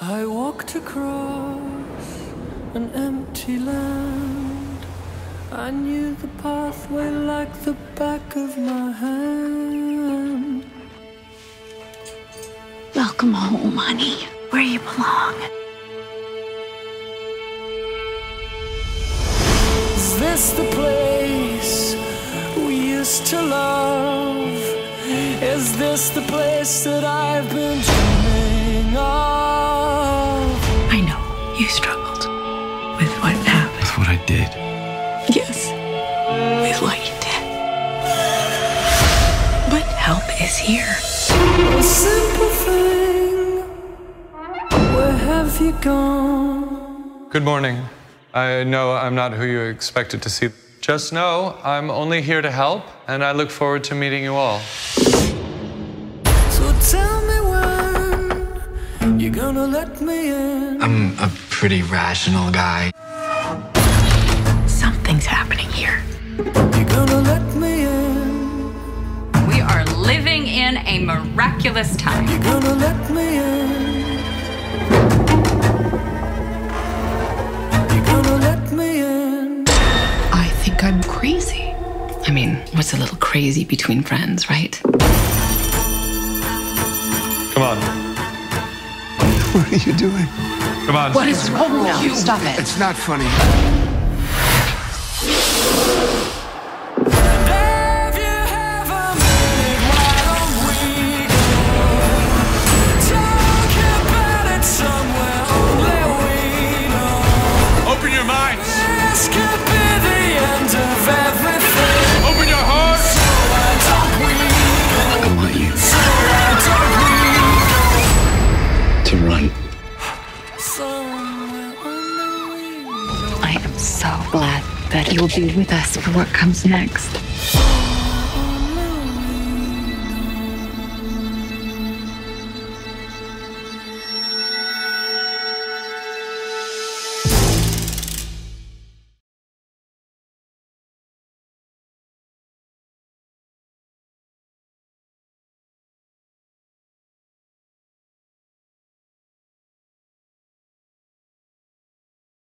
I walked across an empty land. I knew the pathway like the back of my hand. Welcome home, honey, where you belong. Is this the place we used to love? Is this the place that I've been dreaming you struggled with what happened. That's what I did. Yes, with what you did. But help is here. A simple thing. Where have you gone? Good morning. I know I'm not who you expected to see. Just know I'm only here to help, and I look forward to meeting you all. So tell me when you're gonna let me in. I'm a pretty rational guy. Something's happening here. You're gonna let me in. We are living in a miraculous time. You're gonna let me in. You're gonna let me in. I think I'm crazy. I mean, what's a little crazy between friends, right? Come on. What are you doing? Come on. What is wrong with you? Stop it. It's not funny. So glad that you will be with us for what comes next.